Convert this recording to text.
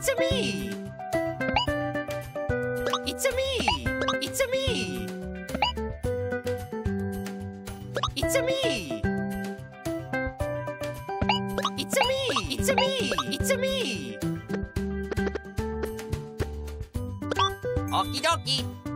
It's a me! It's a me! It's a me! It's a me! It's a me! It's a me! It's a me! Okie dokie!